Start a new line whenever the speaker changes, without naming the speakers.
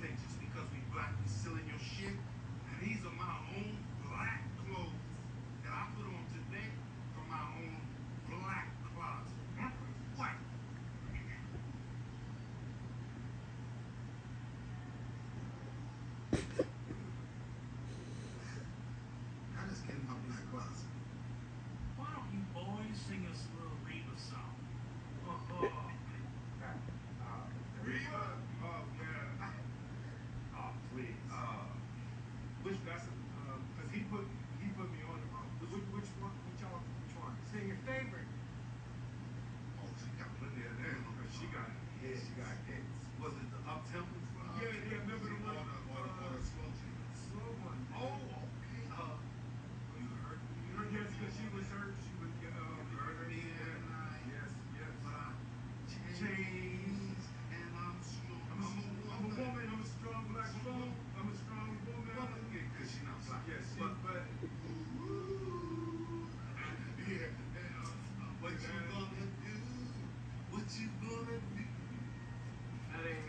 say just because we black, we still in your shit. Now, these are my own black clothes that I put on today from my own black closet. What? I just get in my black closet.
Why don't you boys sing us a little Reba song?
people you gonna be?